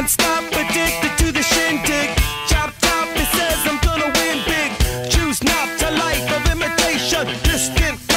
can't stop, addicted to the shindig. Chop top, it says I'm gonna win big. Choose not to life of imitation, distant